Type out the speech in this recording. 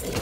you